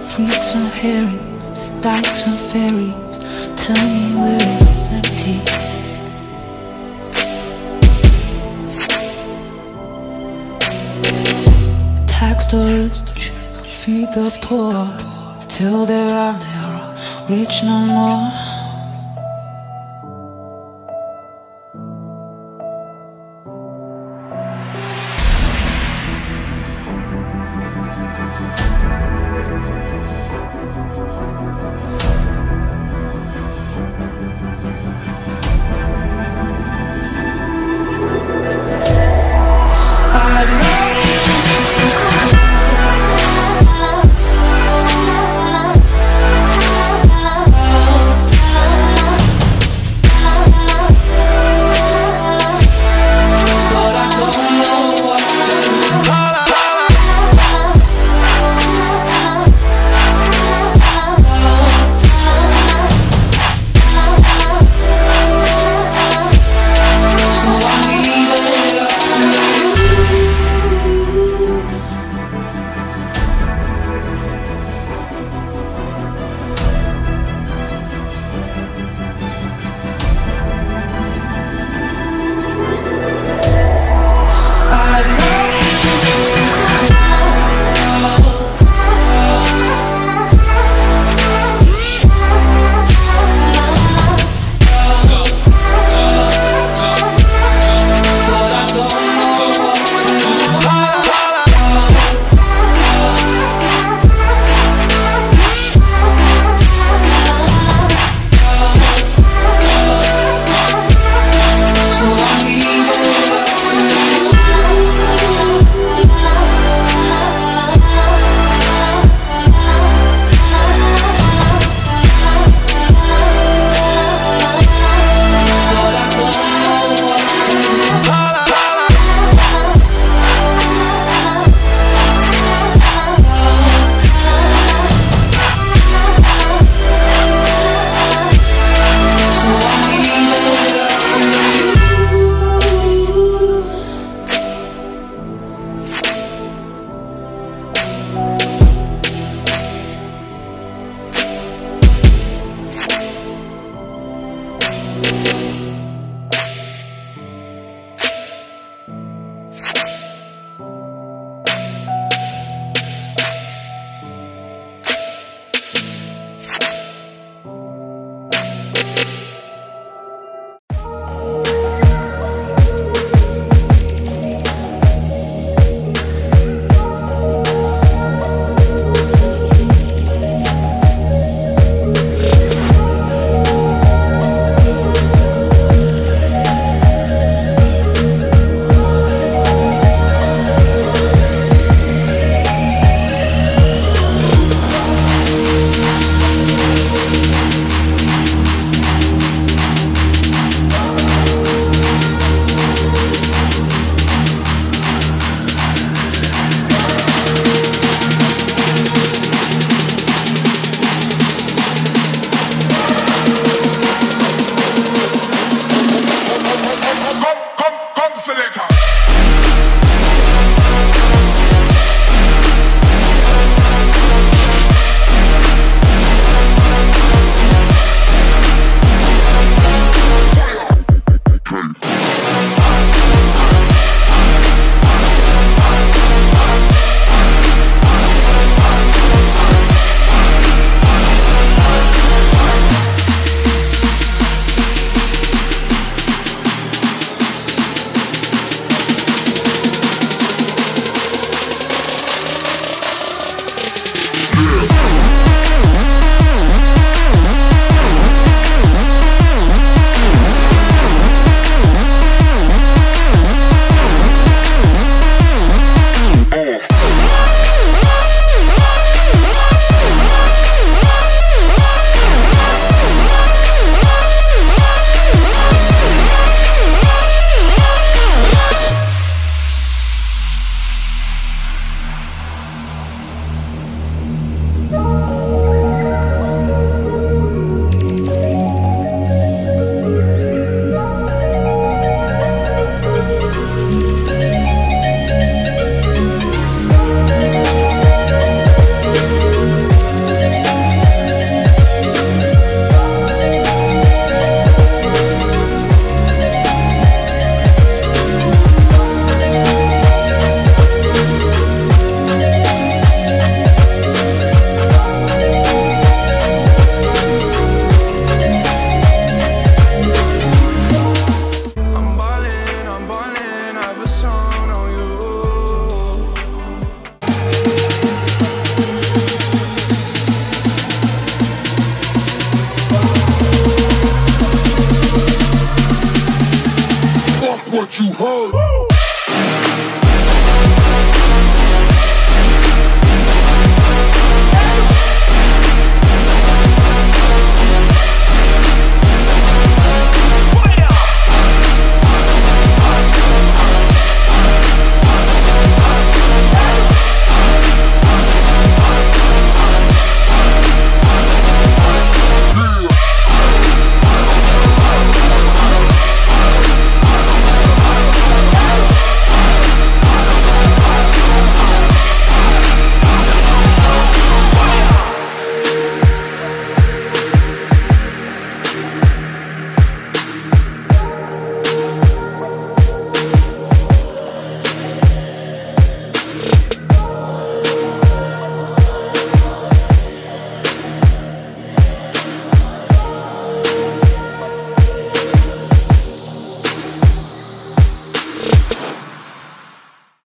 Fruits and herrings, dykes and fairies Tell me where it's empty. Tax the rich, feed the poor Till there are rich no more Hey. what you heard.